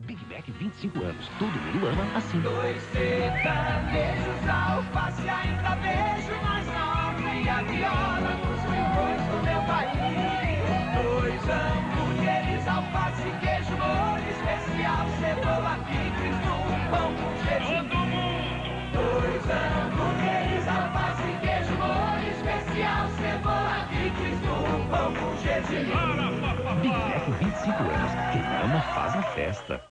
Big Mac 25 anos, todo mundo ama assim. Dois sertanejos, alface ainda beijo, mas não E a viola nos rincões do meu país. Dois hambúrgueres, alface, queijo, molho especial, cebola, picles, num pão com gergelim. Todo mundo! Dois hambúrgueres, alface, queijo, molho especial, cebola, picles, num pão com gergelim. Big Mac 25 anos, quem ama faz a festa.